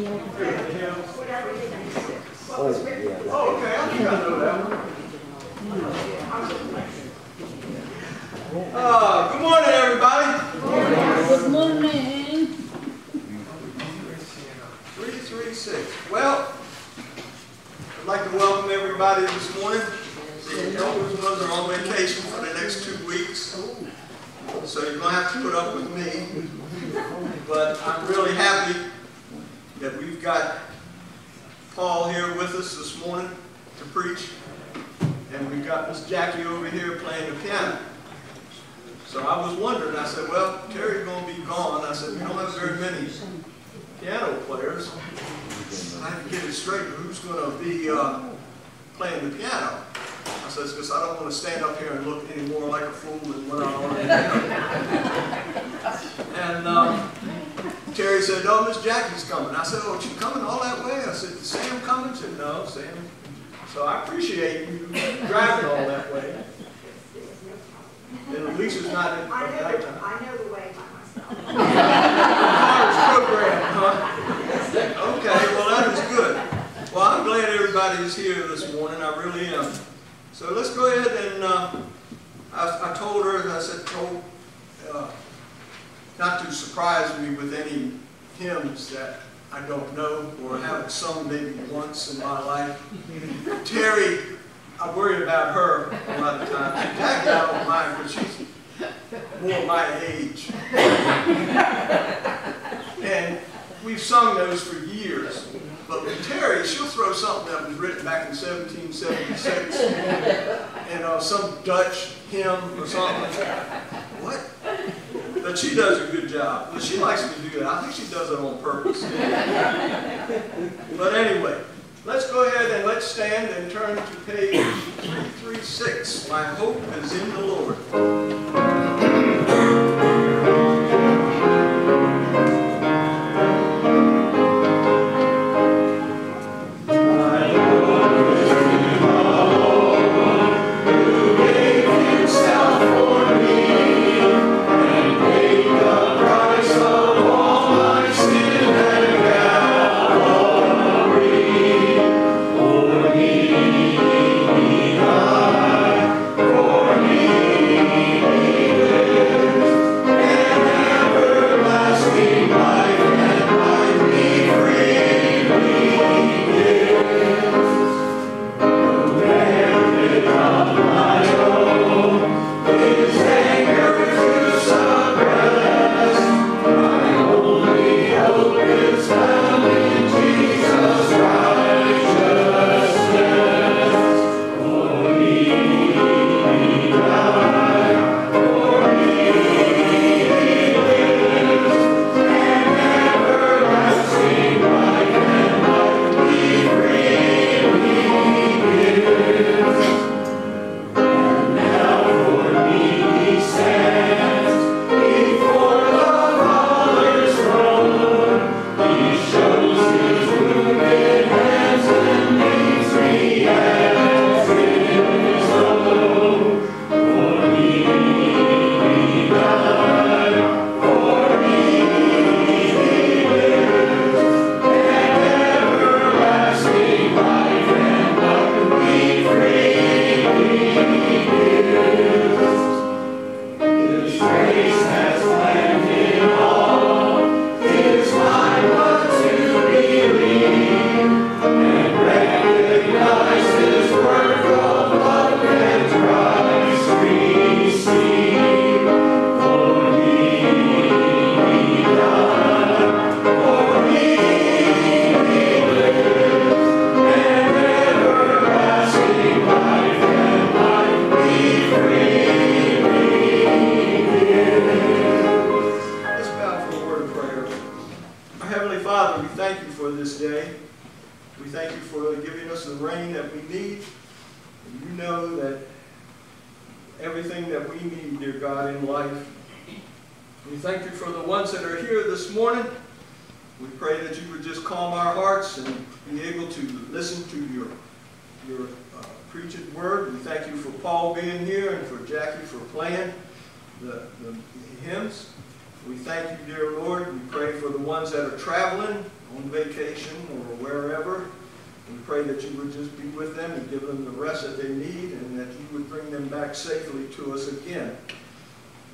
Oh, yeah. Oh, okay, I think I know that one. Uh, good morning, everybody. Good morning. Three, three, six. Well, I'd like to welcome everybody this morning. The elders ones are on vacation for the next two weeks, so you're gonna have to put up with me. But I'm really happy that we've got Paul here with us this morning to preach, and we've got Miss Jackie over here playing the piano. So I was wondering, I said, well, Terry's gonna be gone. I said, we don't have very many piano players. I have to get it straight, who's gonna be, uh, playing the piano? I said, because I don't wanna stand up here and look any more like a fool than what I already am. And, um, Terry said, oh, Miss Jackie's coming. I said, oh, she coming all that way? I said, Sam coming? She said, no, Sam. So I appreciate you driving all that way. And at least it's not at I know, nighttime. the- I know the way by myself. Program, huh? Okay, well, that is good. Well, I'm glad everybody's here this morning, I really am. So let's go ahead and, uh, I, I told her, I said, told, uh, not to surprise me with any hymns that I don't know or haven't sung maybe once in my life. Terry, I worry about her a lot of times. Jackie, I don't mind, but she's more my age. And we've sung those for years. But with Terry, she'll throw something that was written back in 1776 and uh, some Dutch hymn or something. But she does a good job. She likes to do that. I think she does it on purpose. But anyway, let's go ahead and let's stand and turn to page 336. My hope is in the Lord. Are traveling on vacation or wherever. We pray that you would just be with them and give them the rest that they need and that you would bring them back safely to us again.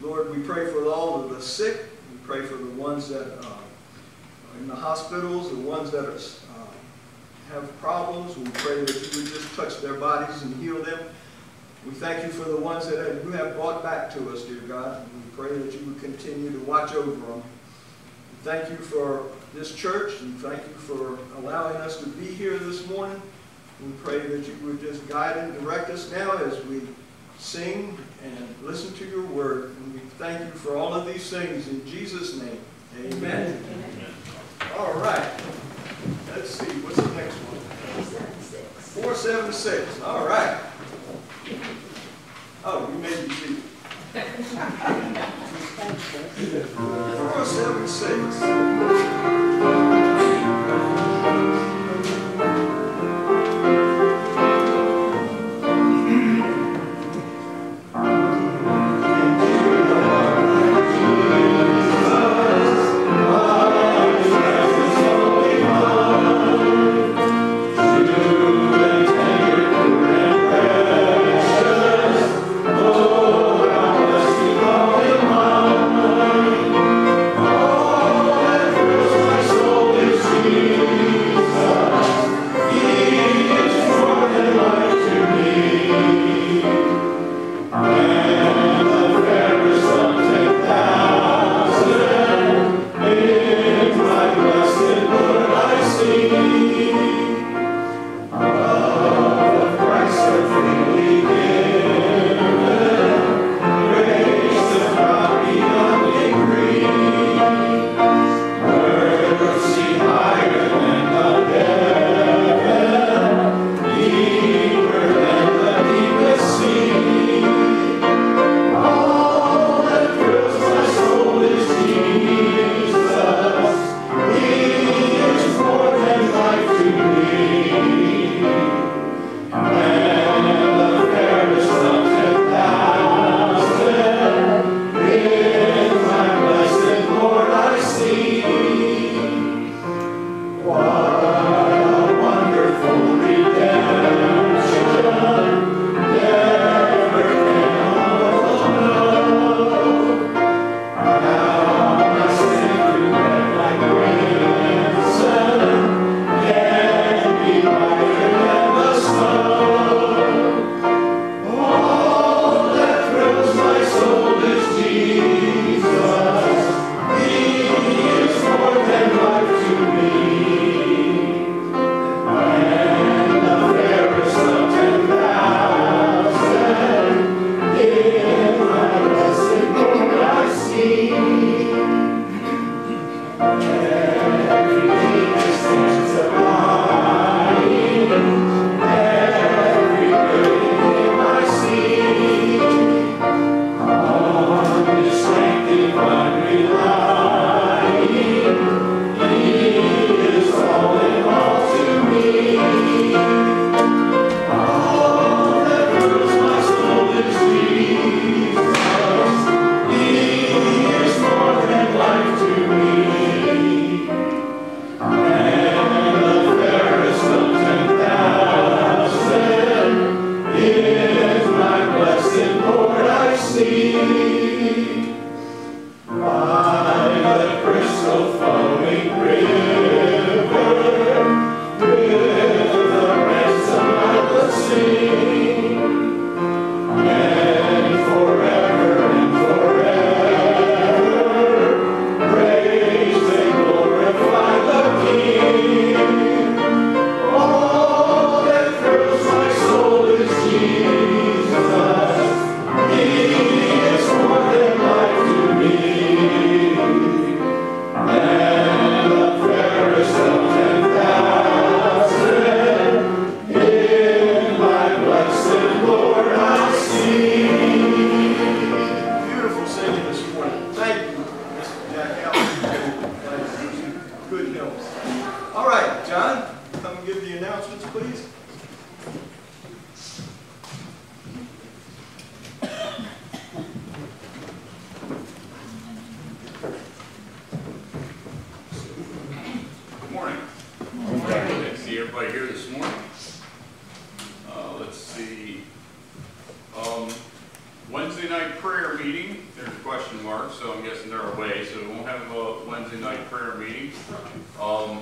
Lord, we pray for all of the sick. We pray for the ones that uh, are in the hospitals, the ones that are, uh, have problems. We pray that you would just touch their bodies and heal them. We thank you for the ones that you have brought back to us, dear God. We pray that you would continue to watch over them. Thank you for this church and thank you for allowing us to be here this morning. We pray that you would just guide and direct us now as we sing and listen to your word. And we thank you for all of these things in Jesus' name. Amen. All right. Let's see. What's the next one? Four seven six. 476. All right. Oh, you made may be seated. 476. Wednesday night prayer meetings. Um,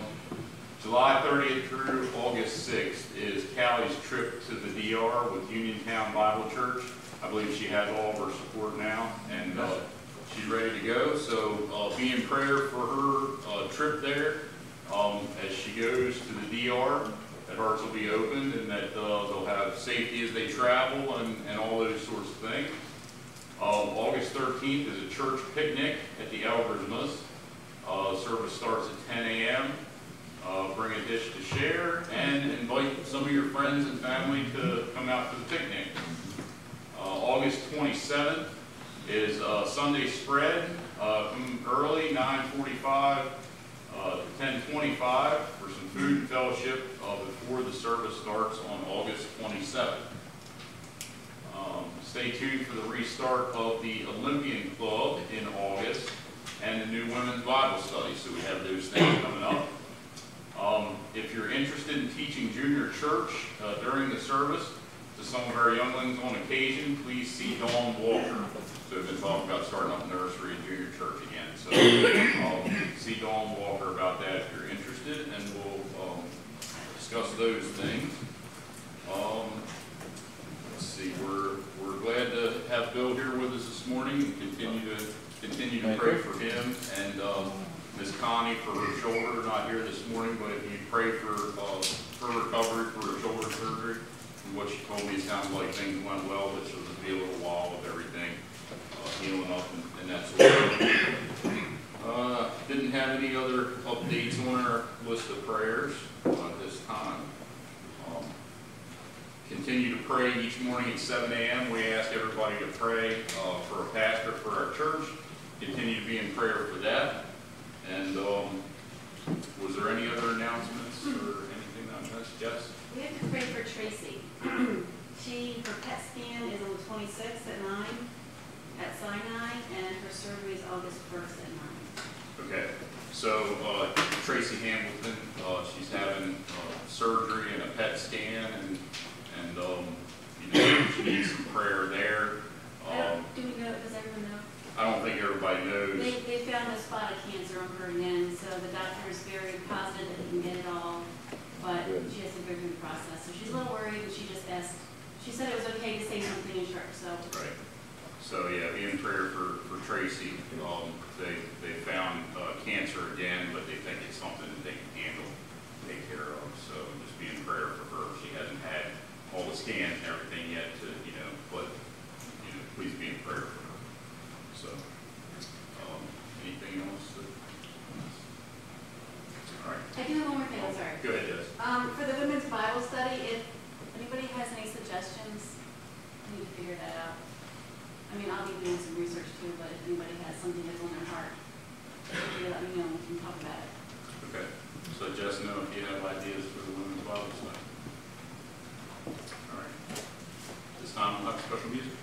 July thirtieth through August sixth is Callie's trip to the DR with Uniontown Bible Church. I believe she has all of our support now, and, uh, she's ready to go, so, uh, be in prayer for her, uh, trip there um, as she goes to the DR, that hearts will be opened and that uh, they'll have safety as they travel and, and all those sorts of things. Um, August 13th is a church picnic at the Algersmas. Uh, service starts at 10 a.m. Uh, bring a dish to share and invite some of your friends and family to come out to the picnic. Uh, August 27th is uh, Sunday spread. Uh, come early, 9:45 uh, ten twenty-five for some food and fellowship, before the service starts on August twenty-seventh. Um, stay tuned for the restart of the Olympian Club in August and the new women's Bible study, so we have those things coming up. Um, if you're interested in teaching junior church, uh, during the service to some of our younglings on occasion, please see Dawn Walker. So we've been talking about starting up nursery and junior church again, so, um, see Dawn Walker about that if you're interested, and we'll, um, discuss those things. Um, let's see, we're, we're glad to have Bill here with us this morning and continue to, continue to pray for him and, um, Ms. Connie for her shoulder, not here this morning, but if you pray for, uh, her recovery for her shoulder surgery. From what she told me, sounds like things went well, but she'll just be a little while with everything, uh, healing up and, and that sort of. Uh, didn't have any other updates on our list of prayers at this time. Um, Continue to pray each morning at seven AM. We ask everybody to pray uh, for a pastor for our church. Continue to be in prayer for that. And um, was there any other announcements or anything that I missed? Yes? We have to pray for Tracy. She, her PET scan is on the twenty-sixth at nine at Sinai, and her surgery is August first at nine. Okay, so uh, Tracy Hamilton, uh, she's having uh, surgery and a PET scan and, and, um, you know, she needs some prayer there. Um, Do we know, does everyone know? I don't think everybody knows. They, they found a spot of cancer on her again, so the doctor is very positive that he can get it all, but she has to go through the process. So she's a little worried, and she just asked, she said it was okay to say something in church, so Right. So, yeah, be in prayer for, for Tracy. Um, they, they found, uh, cancer again, but they think it's something that they can handle, take care of. So just be in prayer for her. She hasn't had all the scans and everything yet to, you know, but, you know, please be in prayer for her. So, um, anything else? All right, I do have one more thing, I'm sorry. go ahead, Jess. Um, for the women's Bible study, if anybody has any suggestions, I need to figure that out. I mean, I'll be doing some research too, but if anybody has something that's on their heart, you let me know, we can talk about it. Okay, so just know if you have ideas for the women's Bible study. All right. This time we'll have special music.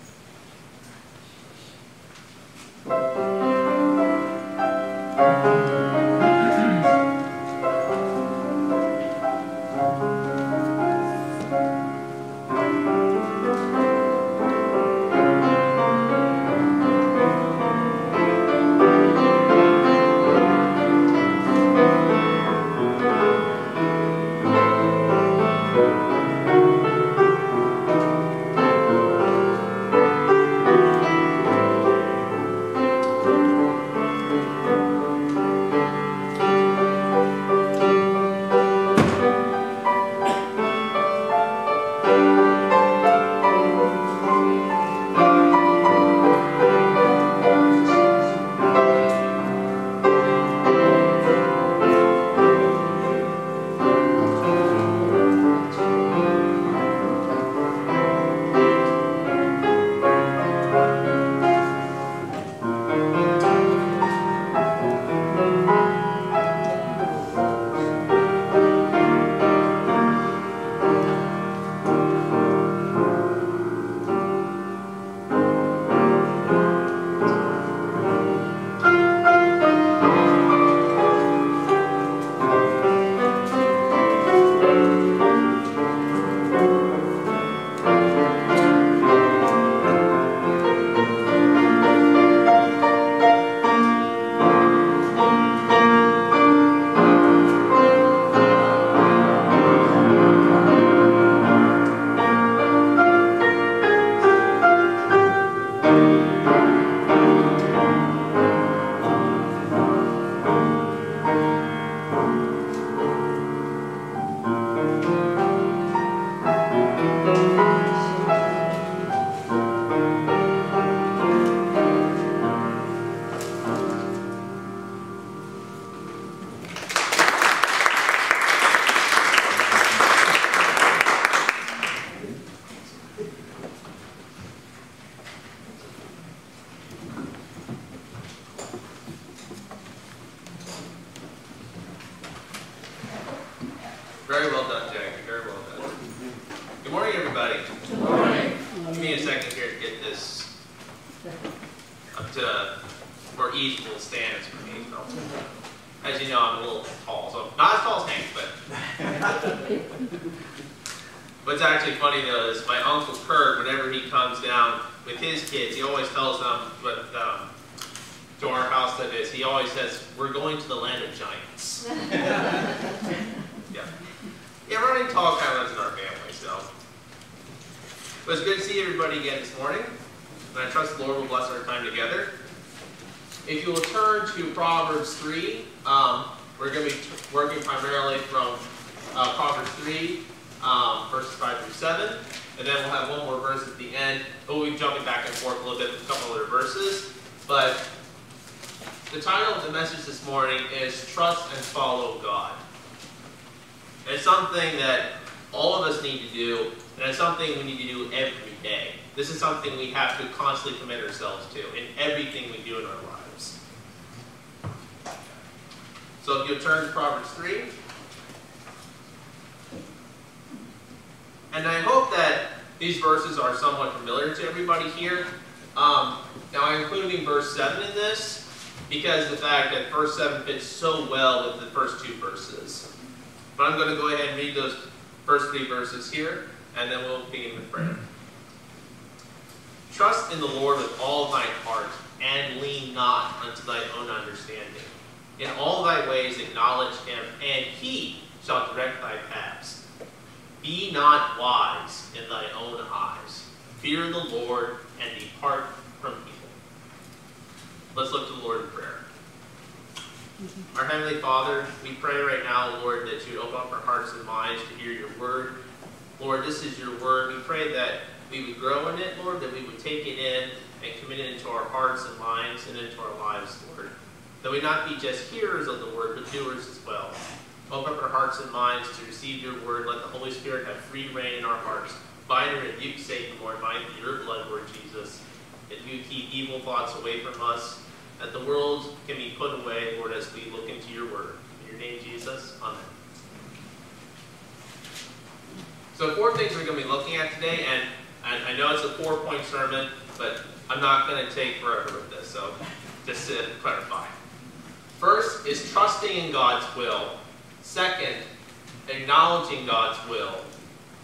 So if you'll turn to Proverbs 3. And I hope that these verses are somewhat familiar to everybody here. Um, now I'm including verse 7 in this because the fact that verse 7 fits so well with the first two verses. But I'm going to go ahead and read those first three verses here, and then we'll begin with prayer. Trust in the Lord with all thine heart, and lean not unto thy own understanding. In all thy ways acknowledge him, and he shall direct thy paths. Be not wise in thy own eyes. Fear the Lord, and depart from evil. Let's look to the Lord in prayer. Our Heavenly Father, we pray right now, Lord, that you open up our hearts and minds to hear your word. Lord, this is your word. We pray that we would grow in it, Lord, that we would take it in and commit it into our hearts and minds and into our lives, Lord. That we not be just hearers of the word, but doers as well. Open up our hearts and minds to receive your word. Let the Holy Spirit have free rein in our hearts. Bind and rebuke Satan, Lord, by your blood, Lord Jesus. That you keep evil thoughts away from us. That the world can be put away, Lord, as we look into your word. In your name, Jesus. Amen. So four things we're going to be looking at today, and I, I know it's a four-point sermon, but I'm not going to take forever with this, so just to clarify. First is trusting in God's will. Second, acknowledging God's will.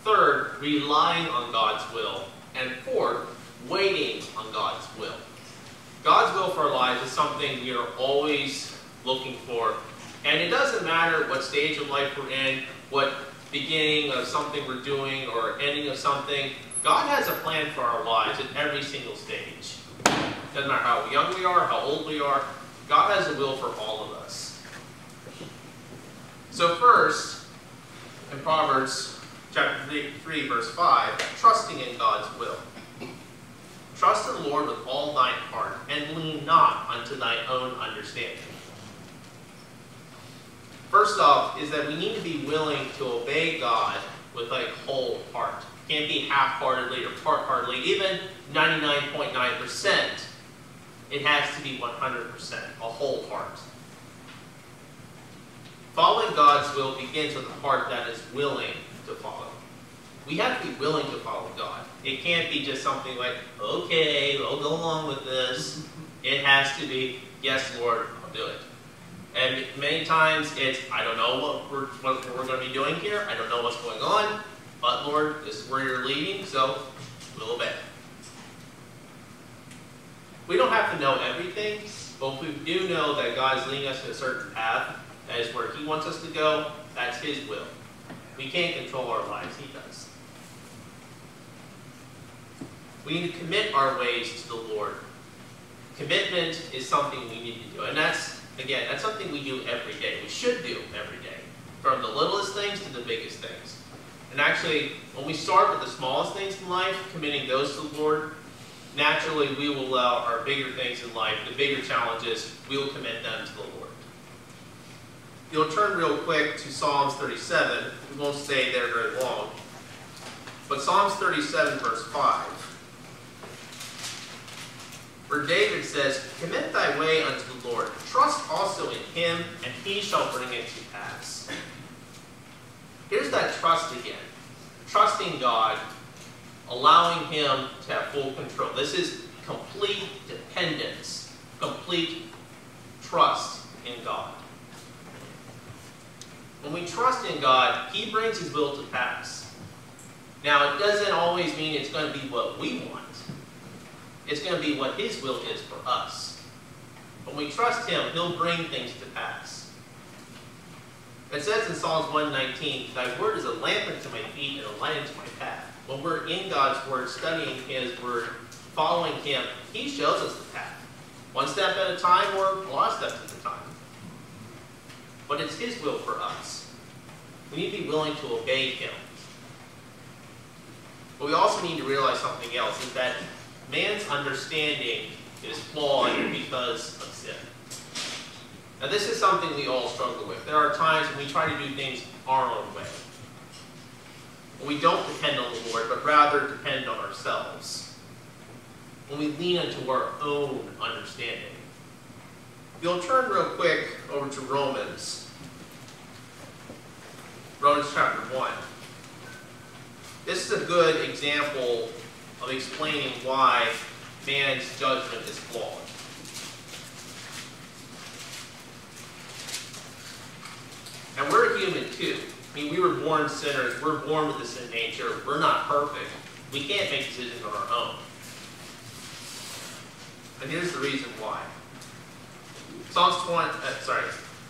Third, relying on God's will. And fourth, waiting on God's will. God's will for our lives is something we are always looking for. And it doesn't matter what stage of life we're in, what beginning of something we're doing or ending of something. God has a plan for our lives at every single stage. Doesn't matter how young we are, how old we are, God has a will for all of us. So first, in Proverbs chapter 3, 3, verse 5, trusting in God's will. Trust in the Lord with all thine heart, and lean not unto thy own understanding. First off, is that we need to be willing to obey God with a whole heart. Can't be half-heartedly or part-heartedly, even 99.9%. It has to be 100%, a whole heart. Following God's will begins with a heart that is willing to follow. We have to be willing to follow God. It can't be just something like, okay, I'll go along with this. It has to be, yes, Lord, I'll do it. And many times it's, I don't know what we're, what we're going to be doing here. I don't know what's going on. But Lord, this is where you're leading, so we'll obey. We don't have to know everything, but we do know that God is leading us in a certain path. That is where He wants us to go. That's His will. We can't control our lives. He does. We need to commit our ways to the Lord. Commitment is something we need to do. And that's, again, that's something we do every day. We should do every day. From the littlest things to the biggest things. And actually, when we start with the smallest things in life, committing those to the Lord, naturally we will allow our bigger things in life, the bigger challenges, we will commit them to the Lord. You'll turn real quick to Psalms 37. We won't stay there very long. But Psalms 37, verse 5, where David says, Commit thy way unto the Lord. Trust also in him, and he shall bring it to pass. Here's that trust again. Trusting God, allowing Him to have full control. This is complete dependence, complete trust in God. When we trust in God, He brings His will to pass. Now, it doesn't always mean it's going to be what we want. It's going to be what His will is for us. When we trust Him, He'll bring things to pass. It says in Psalms 119, Thy word is a lamp unto my feet and a light unto my path. When we're in God's word, studying His word, following Him, He shows us the path. One step at a time or a lot of steps at a time. But it's His will for us. We need to be willing to obey Him. But we also need to realize something else, is that man's understanding is flawed because of sin. Now this is something we all struggle with. There are times when we try to do things our own way. When we don't depend on the Lord, but rather depend on ourselves. When we lean into our own understanding. You'll turn real quick over to Romans. Romans chapter 1. This is a good example of explaining why man's judgment is flawed. And we're human too. I mean, we were born sinners. We're born with this in nature. We're not perfect. We can't make decisions on our own. And here's the reason why. Psalms 20, uh, sorry,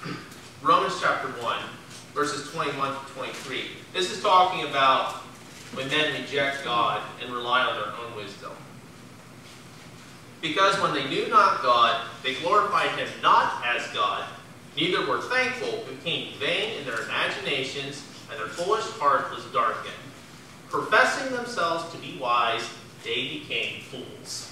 Romans chapter 1, verses 21 to 23. This is talking about when men reject God and rely on their own wisdom. Because when they knew not God, they glorified him not as God, neither were thankful, became vain in their imaginations, and their foolish heart was darkened. Professing themselves to be wise, they became fools.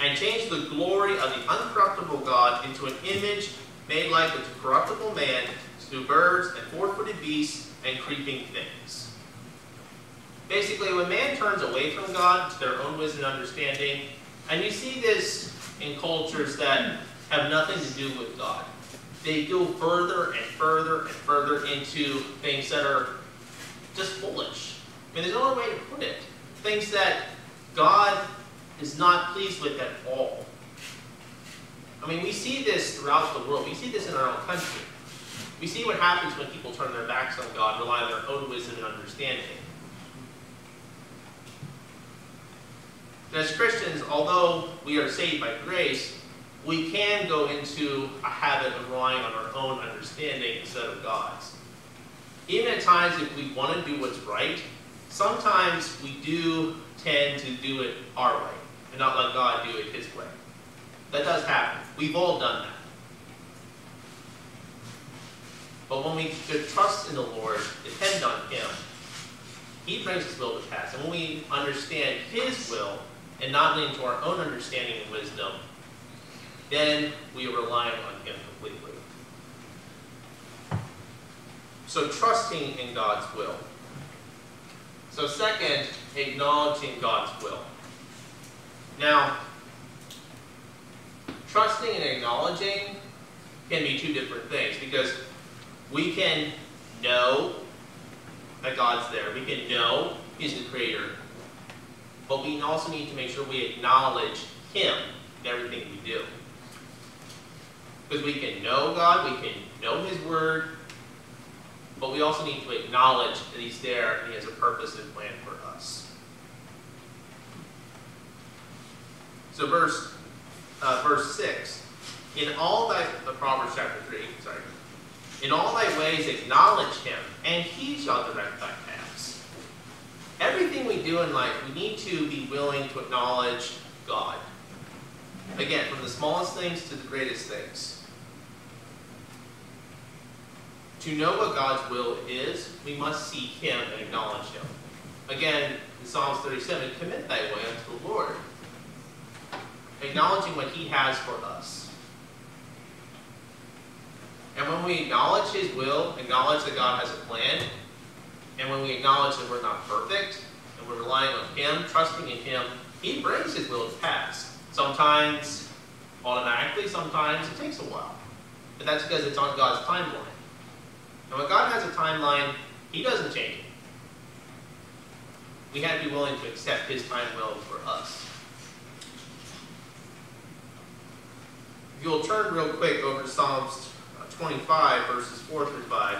And changed the glory of the uncorruptible God into an image made like unto corruptible man, to birds and four-footed beasts and creeping things. Basically, when man turns away from God to their own wisdom and understanding, and you see this in cultures that have nothing to do with God, they go further and further and further into things that are just foolish. I mean, there's no other way to put it. Things that God is not pleased with at all. I mean, we see this throughout the world. We see this in our own country. We see what happens when people turn their backs on God, rely on their own wisdom and understanding. As Christians, although we are saved by grace, we can go into a habit of relying on our own understanding instead of God's. Even at times, if we want to do what's right, sometimes we do tend to do it our way and not let God do it His way. That does happen. We've all done that. But when we trust in the Lord, depend on Him, He brings His will to pass. And when we understand His will and not lean to our own understanding and wisdom, then we are relying on Him completely. So trusting in God's will. So second, acknowledging God's will. Now, trusting and acknowledging can be two different things because we can know that God's there. We can know He's the Creator. But we also need to make sure we acknowledge Him in everything we do. Because we can know God, we can know His Word, but we also need to acknowledge that He's there and He has a purpose and plan for us. So verse, uh, verse 6. In all thy, the Proverbs chapter 3, sorry. In all thy ways acknowledge him, and he shall direct thy paths. Everything we do in life, we need to be willing to acknowledge God. Again, from the smallest things to the greatest things. To know what God's will is, we must seek him and acknowledge him. Again, in Psalms 37, commit thy way unto the Lord. Acknowledging what he has for us. And when we acknowledge His will, acknowledge that God has a plan, and when we acknowledge that we're not perfect, and we're relying on Him, trusting in Him, He brings His will to pass. Sometimes automatically, sometimes it takes a while. But that's because it's on God's timeline. And when God has a timeline, He doesn't change it. We have to be willing to accept his time will for us. If you'll turn real quick over to Psalms uh, 25, verses 4 through 5.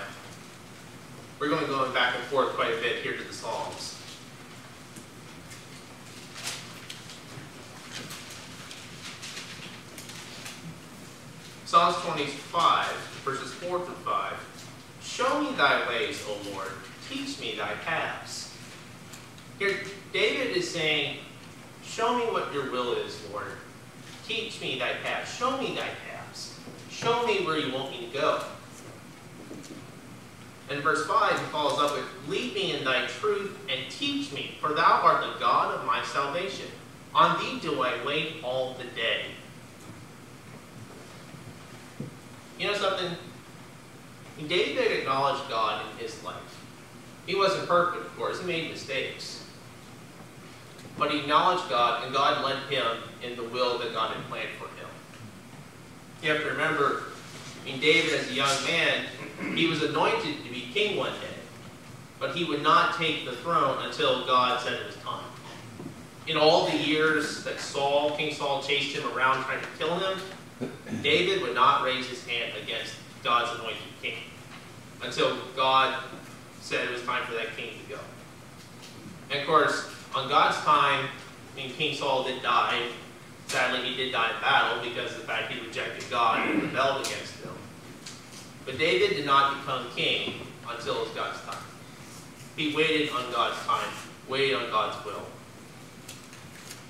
We're going to go back and forth quite a bit here to the Psalms. Psalms 25, verses 4 through 5. Show me thy ways, O Lord. Teach me thy paths. Here, David is saying, Show me what your will is, Lord. Teach me thy paths. Show me thy paths. Show me where you want me to go. And verse 5, he follows up with, Lead me in thy truth and teach me, for thou art the God of my salvation. On thee do I wait all the day. You know something? David acknowledged God in his life. He wasn't perfect, of course. He made mistakes. But he acknowledged God, and God led him in the will that God had planned for him. You have to remember, I mean, David, as a young man, he was anointed to be king one day. But he would not take the throne until God said it was time. In all the years that Saul, King Saul, chased him around trying to kill him, David would not raise his hand against God's anointed king until God said it was time for that king to go. And of course, on God's time, I mean, King Saul did die. Sadly, he did die in battle because of the fact he rejected God and rebelled against him. But David did not become king until it was God's time. He waited on God's time, waited on God's will.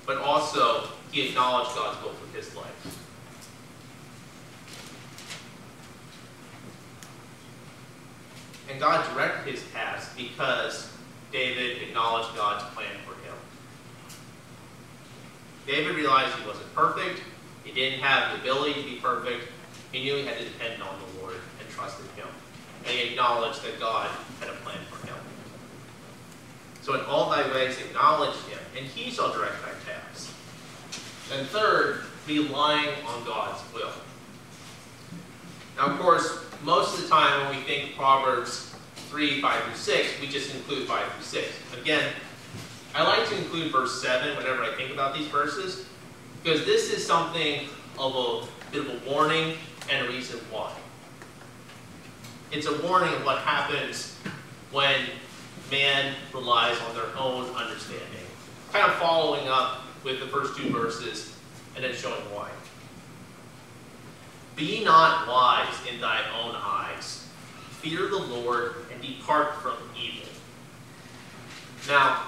But also, he acknowledged God's will for his life. And God directed his paths because David acknowledged God's plan for him. David realized he wasn't perfect. He didn't have the ability to be perfect. He knew he had to depend on the Lord and trust in him. And he acknowledged that God had a plan for him. So in all thy ways acknowledge him, and he shall direct thy paths. And third, relying on God's will. Now, of course, most of the time when we think Proverbs 3, 5 through 6, we just include 5 through 6. Again, I like to include verse 7 whenever I think about these verses, because this is something of a bit of a warning and a reason why. It's a warning of what happens when man relies on their own understanding. Kind of following up with the first two verses and then showing why. Be not wise in thy own eyes. Fear the Lord and depart from evil. Now,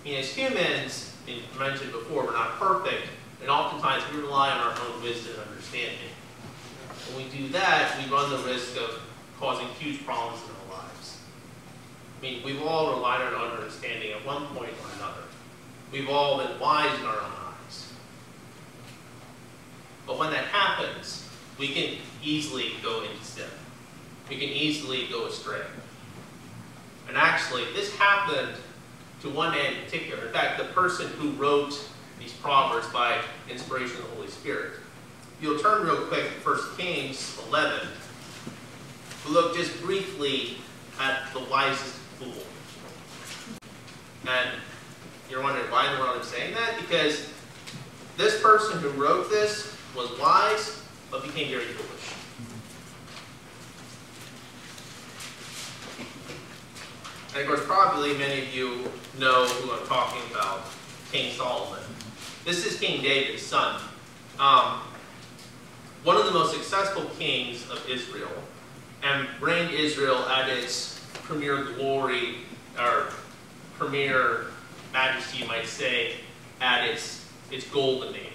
I mean, as humans, I mentioned before, we're not perfect, and oftentimes we rely on our own wisdom and understanding. When we do that, we run the risk of causing huge problems in our lives. I mean, we've all relied on our understanding at one point or another. We've all been wise in our own eyes. But when that happens, we can easily go into sin. We can easily go astray. And actually, this happened to one man in particular. In fact, the person who wrote these Proverbs by inspiration of the Holy Spirit. You'll turn real quick to 1 Kings 11. We'll look just briefly at the wisest fool. And you're wondering why in the world I'm saying that? Because this person who wrote this was wise, but became very foolish. And of course, probably many of you know who I'm talking about, King Solomon. This is King David's son. Um, one of the most successful kings of Israel, and reigned Israel at its premier glory, or premier majesty, you might say, at its, its golden age.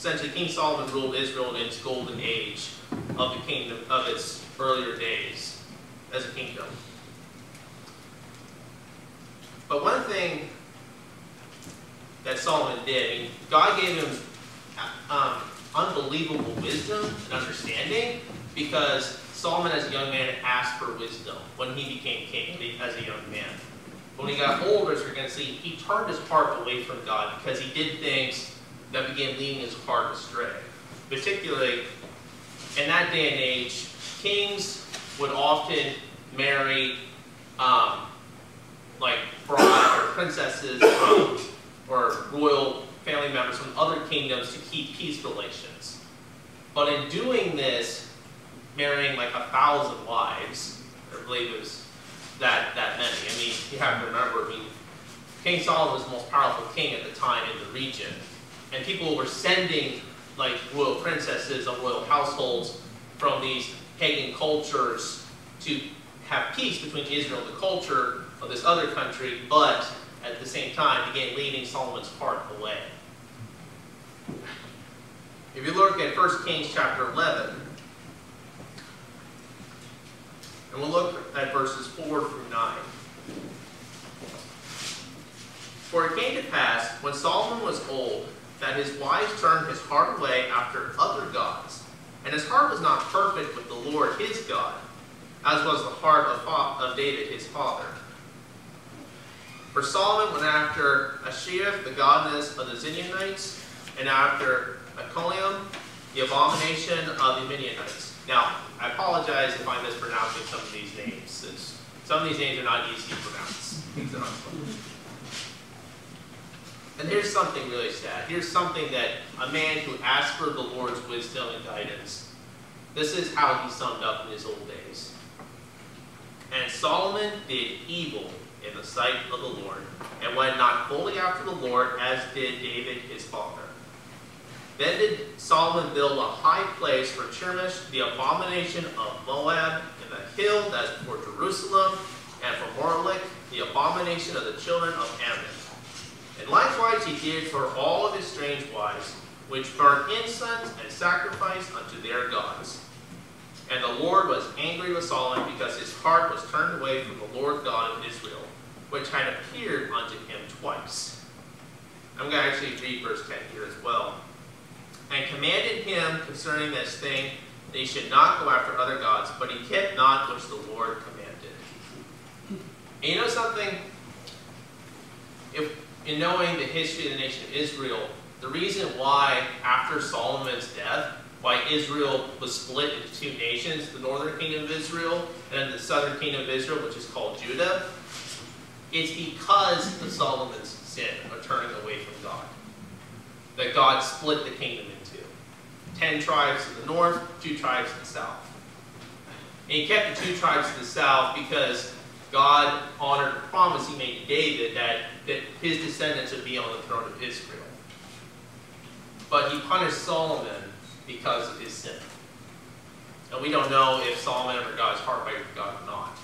Essentially, King Solomon ruled Israel in its golden age of the kingdom, of its earlier days as a kingdom. But one thing that Solomon did, I mean, God gave him um, unbelievable wisdom and understanding because Solomon, as a young man, asked for wisdom when he became king as a young man. When he got older, as we're going to see, he turned his heart away from God because he did things that began leading his heart astray. Particularly, in that day and age, kings would often marry um, like bride or princesses from, or royal family members from other kingdoms to keep peace relations. But in doing this, marrying like a thousand wives, I believe it was that that many. I mean, you have to remember, I mean, King Solomon was the most powerful king at the time in the region, and people were sending like royal princesses of royal households from these pagan cultures to have peace between Israel and the culture of this other country, but at the same time began leading Solomon's heart away. If you look at 1 Kings chapter 11, and we'll look at verses 4 through 9. For it came to pass, when Solomon was old, that his wives turned his heart away after other gods, and his heart was not perfect with the Lord his God, as was the heart of, David his father. For Solomon went after Ashtoreth, the goddess of the Zidonians, and after Iconium, the abomination of the Midianites. Now, I apologize if I'm mispronouncing some of these names, since some of these names are not easy to pronounce. And here's something really sad. Here's something that a man who asked for the Lord's wisdom and guidance, this is how he summed up in his old days. And Solomon did evil in the sight of the Lord, and went not fully after the Lord, as did David his father. Then did Solomon build a high place for Chemosh, the abomination of Moab, in the hill that's before Jerusalem, and for Molech, the abomination of the children of Ammon. And likewise he did for all of his strange wives, which burnt incense and sacrificed unto their gods. And the Lord was angry with Solomon because his heart was turned away from the Lord God of Israel, which had appeared unto him twice. I'm going to actually read verse 10 here as well. And commanded him concerning this thing that he should not go after other gods, but he kept not which the Lord commanded. And you know something? If in knowing the history of the nation of Israel, the reason why after Solomon's death, why Israel was split into two nations, the northern kingdom of Israel and the southern kingdom of Israel, which is called Judah, it's because of Solomon's sin of turning away from God. That God split the kingdom into ten tribes to the north, two tribes to the south. And he kept the two tribes to the south because God honored the promise he made to David that, that his descendants would be on the throne of Israel. But he punished Solomon because of his sin. And we don't know if Solomon ever got his heart right with God or not.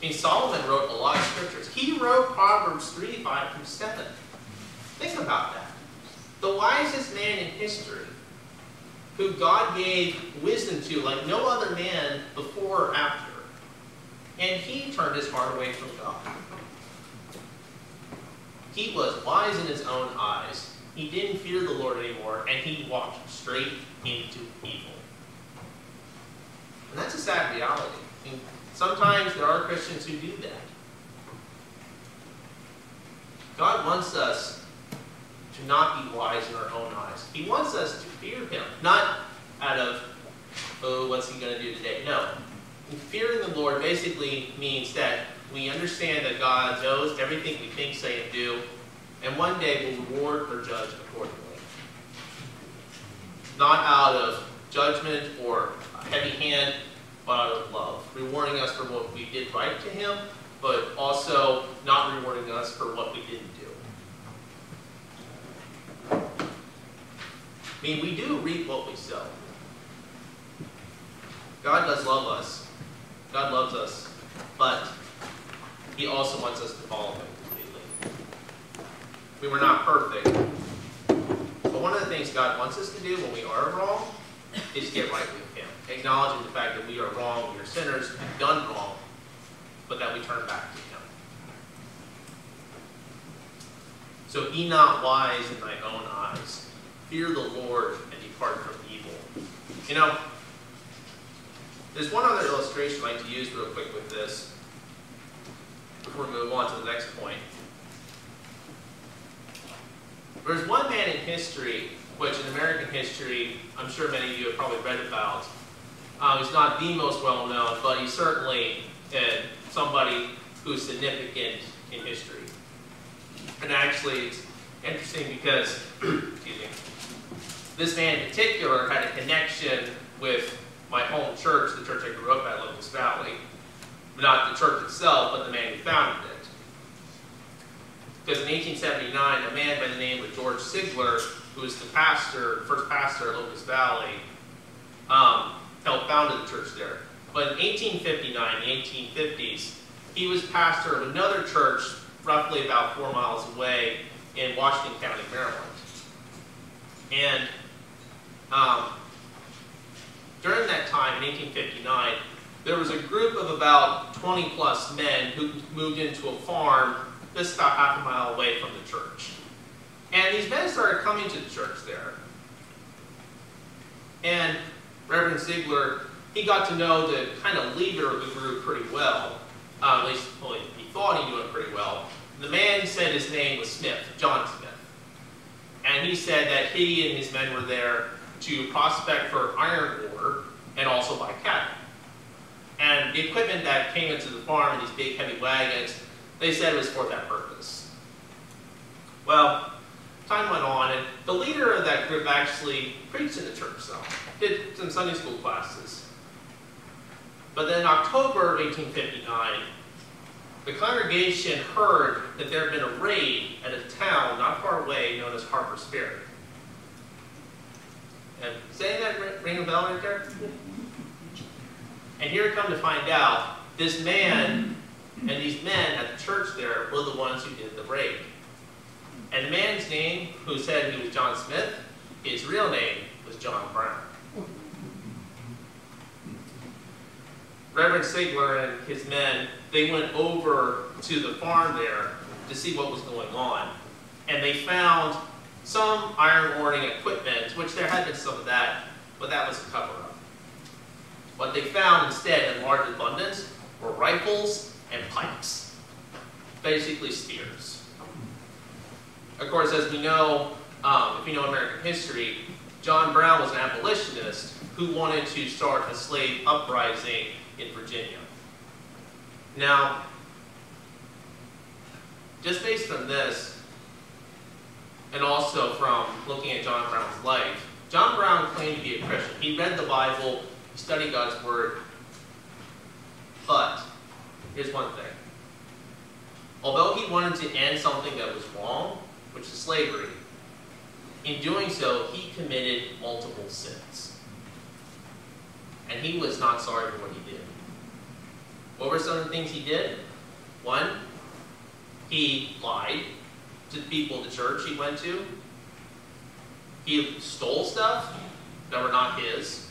I mean, Solomon wrote a lot of scriptures. He wrote Proverbs 3, 5 through 7. Think about that. The wisest man in history, who God gave wisdom to like no other man before or after. And he turned his heart away from God. He was wise in his own eyes. He didn't fear the Lord anymore, and he walked straight into evil. And that's a sad reality. Mean, sometimes there are Christians who do that. God wants us to not be wise in our own eyes. He wants us to fear him, not out of, oh, what's he going to do today? No. Fearing the Lord basically means that we understand that God knows everything we think, say, and do, and one day will reward or judge accordingly. Not out of judgment or a heavy hand, but out of love, rewarding us for what we did right to Him, but also not rewarding us for what we didn't do. I mean, we do reap what we sow. God does love us. God loves us, but He also wants us to follow Him completely. We were not perfect, but one of the things God wants us to do when we are wrong is get right with Him, acknowledging the fact that we are wrong, we are sinners, we've done wrong, but that we turn back to Him. So be not wise in thy own eyes. Fear the Lord and depart from evil. You know, there's one other illustration I'd like to use real quick with this before we move on to the next point. There's one man in history, which in American history, I'm sure many of you have probably read about, Uh, he's not the most well known, but he's certainly uh, somebody who's significant in history. And actually, it's interesting because, excuse me, this man in particular had a connection with my home church, the church I grew up at, Locust Valley. Not the church itself, but the man who founded it. Because in 1879, a man by the name of George Sigler, who was the pastor, first pastor of Locust Valley, um, helped founded the church there. But in 1859, the 1850s, he was pastor of another church roughly about four miles away in Washington County, Maryland. And um, during that time, in 1859, there was a group of about 20 plus men who moved into a farm just about half a mile away from the church. And these men started coming to the church there. And Reverend Sigler, he got to know the kind of leader of the group pretty well. Uh, at least well, he thought he knew him pretty well. The man said his name was Smith, John Smith. And he said that he and his men were there to prospect for iron ore and also buy cattle. And the equipment that came into the farm in these big heavy wagons, they said was for that purpose. Well, time went on, and the leader of that group actually preached in the church, so did some Sunday school classes. But then in October of 1859, the congregation heard that there had been a raid at a town not far away known as Harper's Ferry. And saying that ring a bell right there? And here come to find out, this man and these men at the church there were the ones who did the raid. And the man's name, who said he was John Smith, his real name was John Brown. Reverend Sigler and his men, they went over to the farm there to see what was going on. And they found some iron oring equipment, which there had been some of that, but that was a cover-up. What they found instead in large abundance were rifles and pikes, basically spears. Of course, as we know, um, if you know American history, John Brown was an abolitionist who wanted to start a slave uprising in Virginia. Now, just based on this, and also from looking at John Brown's life, John Brown claimed to be a Christian. He read the Bible, he studied God's Word, but here's one thing. Although he wanted to end something that was wrong, which is slavery, in doing so, he committed multiple sins. And he was not sorry for what he did. What were some of the things he did? One, he lied to the people the church he went to. He stole stuff that were not his.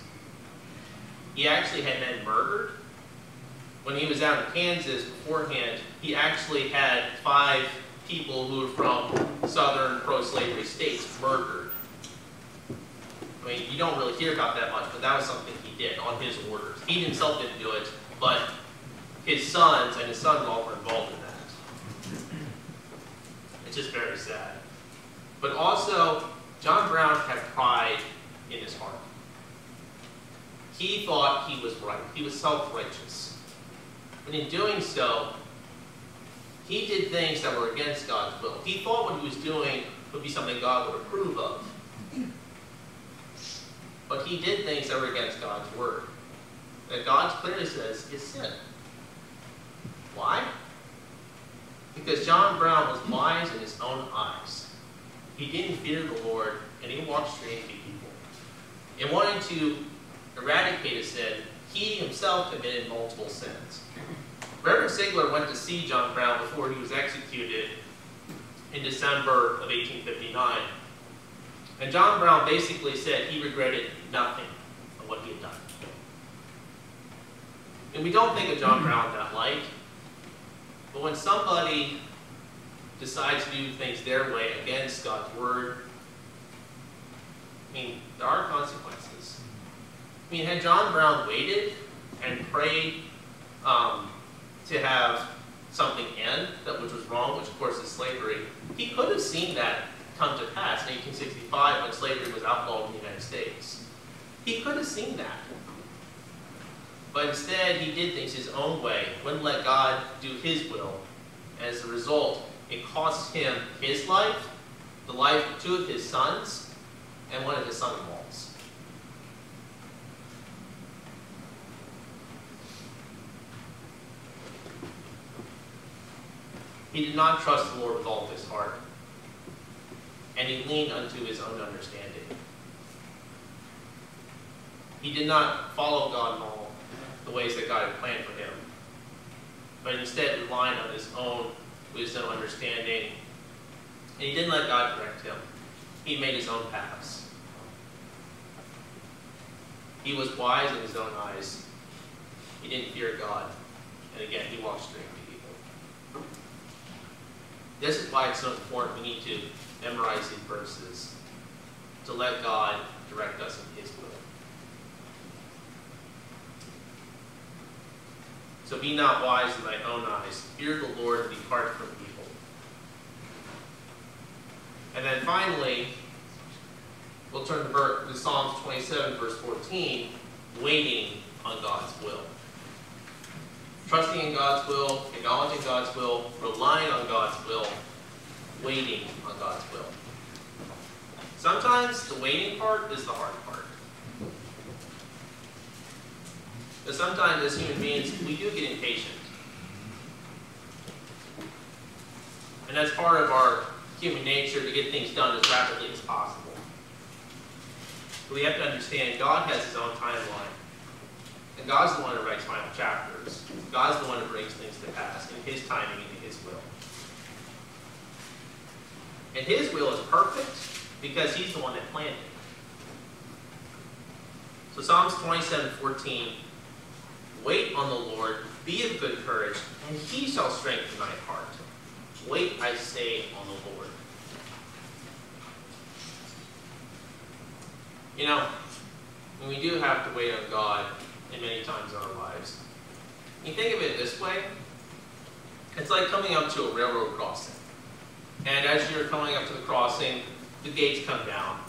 He actually had men murdered. When he was out in Kansas beforehand, he actually had five people who were from southern pro-slavery states murdered. I mean, you don't really hear about that much, but that was something he did on his orders. He himself didn't do it, but his sons and his son-in-law were involved in that. It's just very sad. But also, John Brown had pride in his heart. He thought he was right. He was self-righteous. And in doing so, he did things that were against God's will. He thought what he was doing would be something God would approve of. But he did things that were against God's word. That God clearly says is sin. Why? Because John Brown was wise in his own eyes. He didn't fear the Lord, and he walked straight into people. In wanting to eradicate a sin, he himself committed multiple sins. Reverend Sigler went to see John Brown before he was executed in December of 1859. And John Brown basically said he regretted nothing of what he had done. And we don't think of John Brown that light, but when somebody decides to do things their way against God's word, I mean, there are consequences. I mean, had John Brown waited and prayed um, to have something end that which was wrong, which of course is slavery, he could have seen that come to pass in 1865 when slavery was outlawed in the United States. He could have seen that. But instead, he did things his own way, wouldn't let God do his will. As a result, it cost him his life, the life of two of his sons, and one of his son-in-laws. He did not trust the Lord with all of his heart, and he leaned unto his own understanding. He did not follow God in all the ways that God had planned for him, but instead relied on his own wisdom, understanding, and he didn't let God direct him. He made his own paths. He was wise in his own eyes. He didn't fear God. And again, he walked straight to evil. This is why it's so important we need to memorize these verses to let God direct us in his will. So be not wise in thy own eyes. Fear the Lord and depart from evil. And then finally, we'll turn to, Psalms 27, verse 14, waiting on God's will. Trusting in God's will, acknowledging God's will, relying on God's will, waiting on God's will. Sometimes the waiting part is the hard part. But sometimes as human beings, we do get impatient. And that's part of our human nature to get things done as rapidly as possible. But we have to understand God has his own timeline. And God's the one who writes final chapters. God's the one who brings things to pass in his timing and in his will. And his will is perfect because he's the one that planned it. So Psalms 27, 14, Wait on the Lord, be of good courage, and he shall strengthen thy heart. Wait, I say, on the Lord. You know, when we do have to wait on God in many times in our lives, you think of it this way, it's like coming up to a railroad crossing. And as you're coming up to the crossing, the gates come down,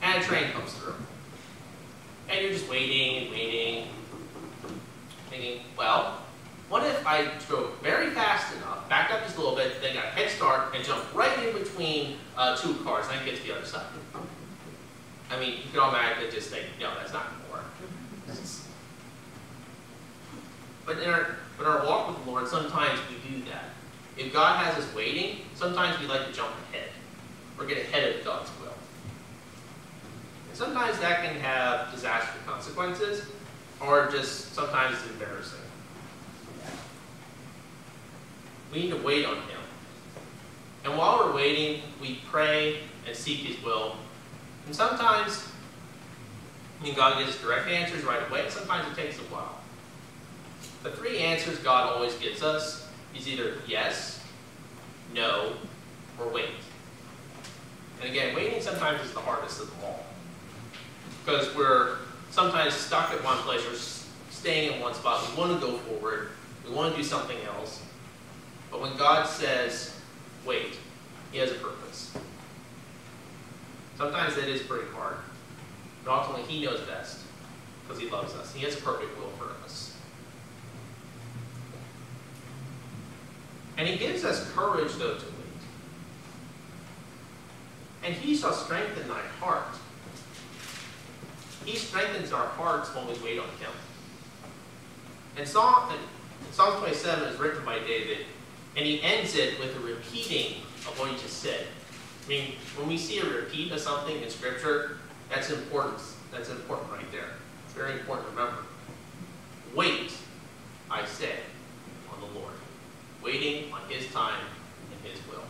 and a train comes through. And you're just waiting and waiting, thinking, well, what if I drove very fast enough, backed up just a little bit, then got a head start, and jumped right in between uh, two cars, and I get to the other side? I mean, you can automatically just think, no, that's not going to work. But in our, in our walk with the Lord, sometimes we do that. If God has us waiting, sometimes we like to jump ahead or get ahead of God's will. And sometimes that can have disastrous consequences or just sometimes it's embarrassing. We need to wait on Him. And while we're waiting, we pray and seek His will. And sometimes, I God gives direct answers right away, and sometimes it takes a while. The three answers God always gives us is either yes, no, or wait. And again, waiting sometimes is the hardest of them all. Because we're sometimes stuck at one place or staying in one spot. We want to go forward. We want to do something else. But when God says, wait, He has a purpose. Sometimes that is pretty hard. But ultimately, He knows best because He loves us. He has a perfect will for us. And He gives us courage, though, to wait. And He shall strengthen thy heart. He strengthens our hearts while we wait on Him. And Psalm, Psalm 27 is written by David, and he ends it with a repeating of what he just said. I mean, when we see a repeat of something in Scripture, that's important. That's important right there. It's very important to remember. Wait, I say, on the Lord. Waiting on His time and His will.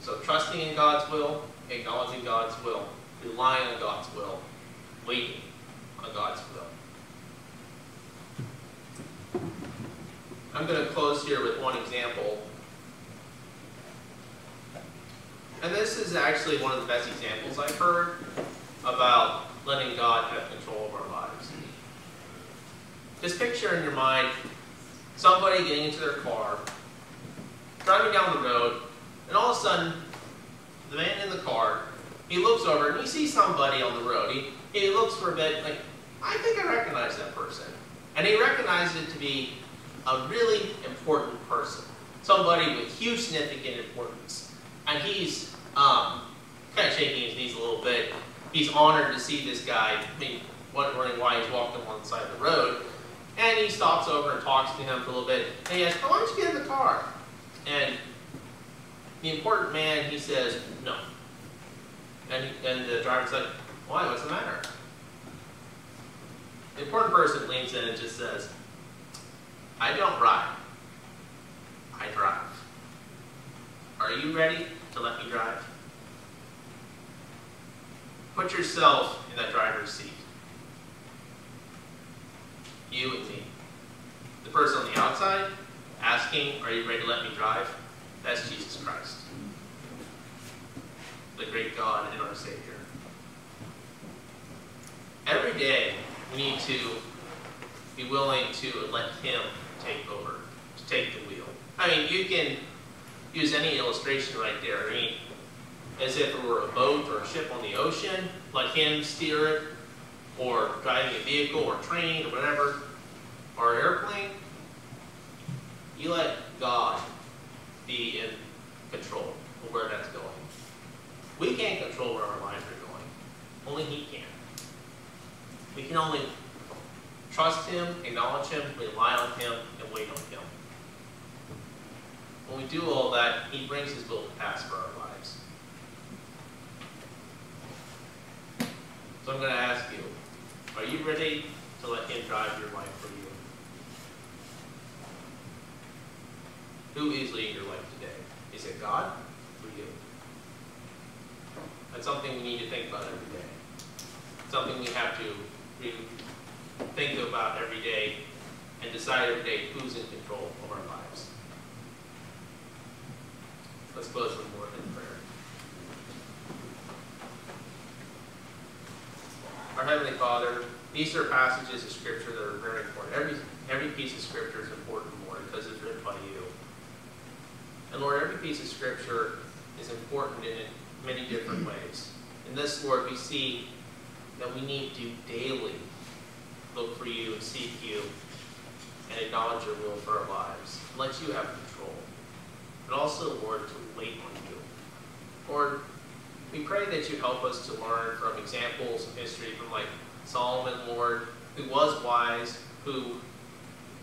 So trusting in God's will, acknowledging God's will, relying on God's will, waiting on God's will. I'm going to close here with one example. And this is actually one of the best examples I've heard about letting God have control of our lives. Just picture in your mind somebody getting into their car, driving down the road, and all of a sudden, the man in the car, he looks over and he sees somebody on the road. He, he looks for a bit like, I think I recognize that person. And he recognized it to be a really important person, somebody with huge significant importance. And he's um, kind of shaking his knees a little bit. He's honored to see this guy, I mean, wondering why he's walking along the side of the road. And he stops over and talks to him for a little bit. And he asks, oh, why don't you get in the car? And the important man, he says, no. And, and the driver's like, why, what's the matter? The important person leans in and just says, I don't ride. I drive. Are you ready to let me drive? Put yourself in that driver's seat. You and me. The person on the outside asking, Are you ready to let me drive? That's Jesus Christ, the great God and our Savior. Every day, we need to be willing to let Him take over, to take the wheel. I mean, you can use any illustration right there. I mean, as if it were a boat or a ship on the ocean, let Him steer it, or driving a vehicle or train or whatever, or airplane. You let God be in control of where that's going. We can't control where our lives are going. Only He can. We can only trust Him, acknowledge Him, rely on Him, and wait on Him. When we do all that, He brings His will to pass for our lives. So I'm going to ask you, are you ready to let Him drive your life for you? Who is leading your life today? Is it God or you? That's something we need to think about every day. Something we have to think about every day and decide every day who's in control of our lives. Let's close with more in prayer. Our Heavenly Father, these are passages of Scripture that are very important. Every, every piece of Scripture is important, Lord, because it's written by you. And Lord, every piece of Scripture is important in many different ways. In this, Lord, we see that we need to daily look for you and seek you and acknowledge your will for our lives. Let you have control. But also, Lord, to wait on you. Lord, we pray that you help us to learn from examples in history from like Solomon, Lord, who was wise, who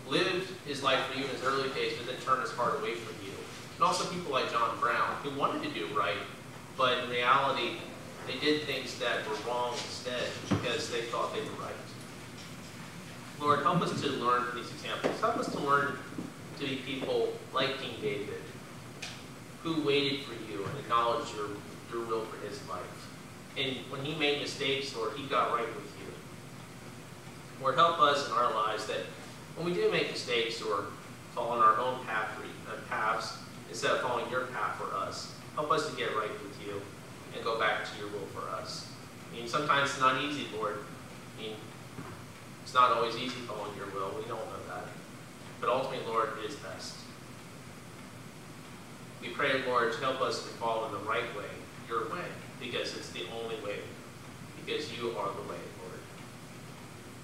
lived his life for you in his early days, but then turned his heart away from you. And also people like John Brown, who wanted to do right, but in reality, they did things that were wrong instead because they thought they were right. Lord, help us to learn from these examples. Help us to learn to be people like King David, who waited for you and acknowledged your, your will for his life. And when he made mistakes, Lord, he got right with you. Lord, help us in our lives that when we do make mistakes or fall on our own path, uh, paths, instead of following your path for us, help us to get right with you and go back to your will for us. I mean, sometimes it's not easy, Lord. I mean, it's not always easy following your will. We don't know that. But ultimately, Lord, it is best. We pray, Lord, to help us to follow the right way, your way, because it's the only way. Because you are the way, Lord.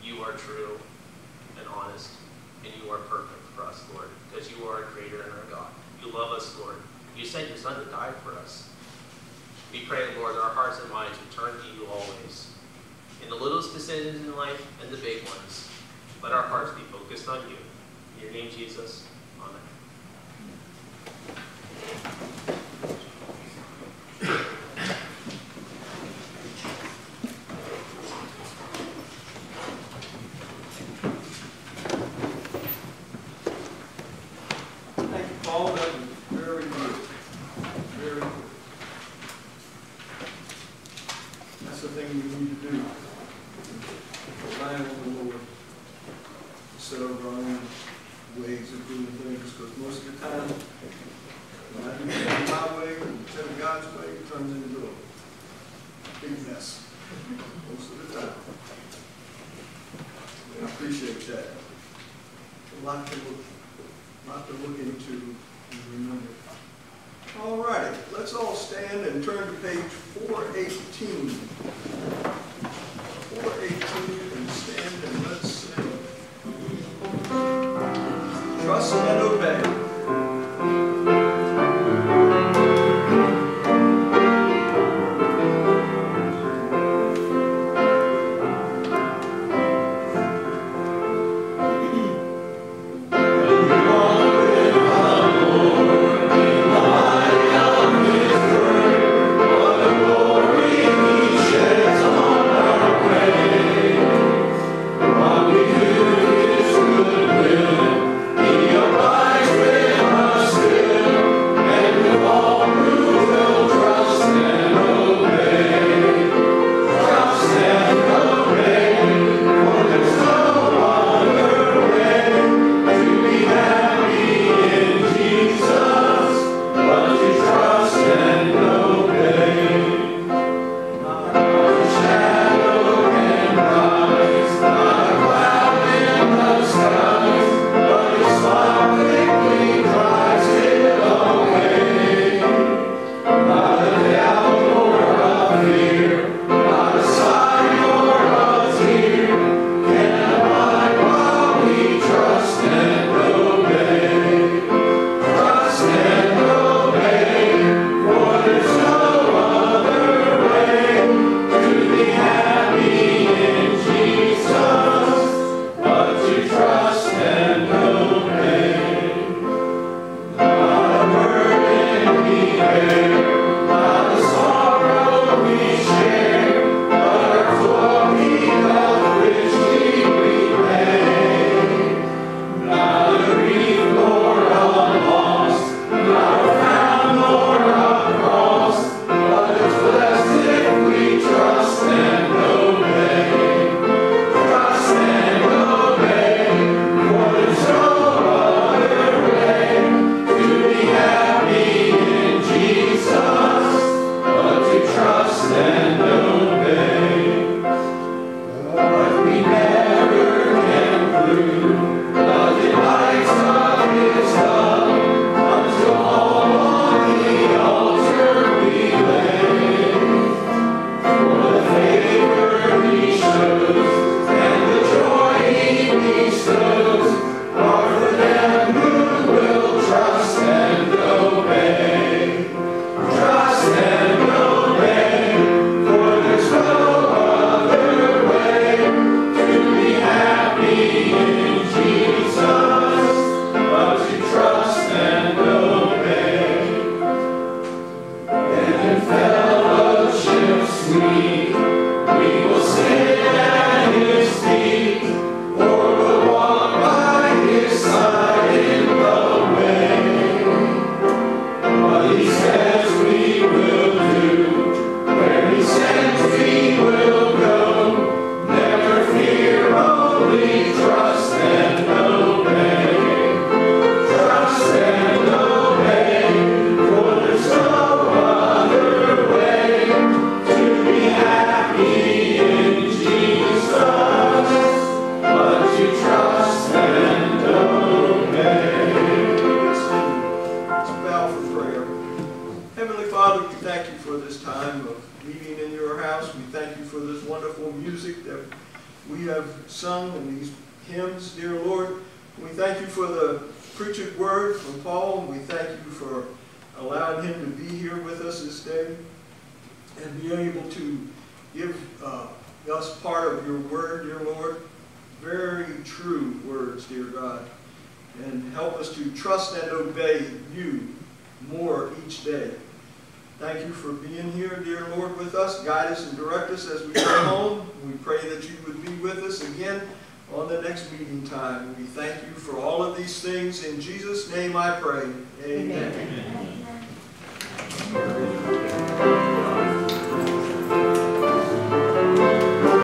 You are true and honest, and you are perfect for us, Lord, because you are our creator and our God. You love us, Lord. You sent your son to die for us. We pray, Lord, that our hearts and minds return to you always. In the littlest decisions in life and the big ones, let our hearts be focused on you. In your name, Jesus. Amen.